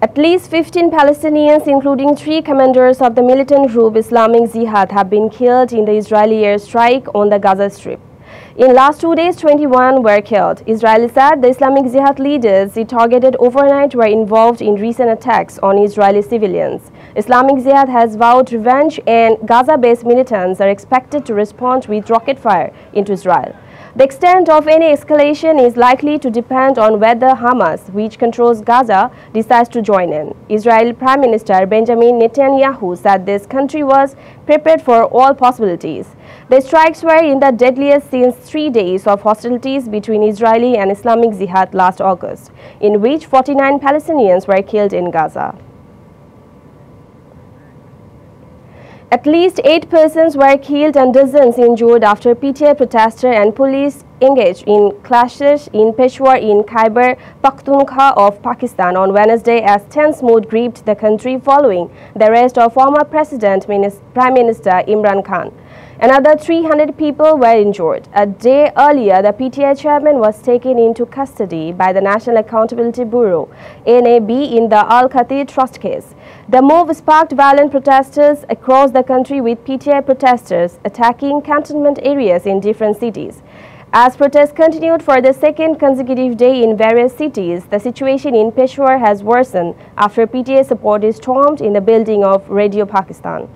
At least 15 Palestinians, including three commanders of the militant group Islamic Jihad, have been killed in the Israeli airstrike on the Gaza Strip. In last two days, 21 were killed. Israel said the Islamic Jihad leaders it targeted overnight were involved in recent attacks on Israeli civilians. Islamic Jihad has vowed revenge and Gaza-based militants are expected to respond with rocket fire into Israel. The extent of any escalation is likely to depend on whether Hamas, which controls Gaza, decides to join in. Israel Prime Minister Benjamin Netanyahu said this country was prepared for all possibilities. The strikes were in the deadliest since three days of hostilities between Israeli and Islamic Jihad last August, in which 49 Palestinians were killed in Gaza. At least eight persons were killed and dozens injured after PTI protesters and police engaged in clashes in Peshawar in Khyber Pakhtunkhwa of Pakistan on Wednesday as tense mood gripped the country following the arrest of former President Prime Minister Imran Khan. Another 300 people were injured. A day earlier, the PTI chairman was taken into custody by the National Accountability Bureau, NAB, in the Al-Qadir Trust case. The move sparked violent protesters across the country with PTI protesters attacking cantonment areas in different cities. As protests continued for the second consecutive day in various cities, the situation in Peshawar has worsened after PTI supporters stormed in the building of Radio Pakistan.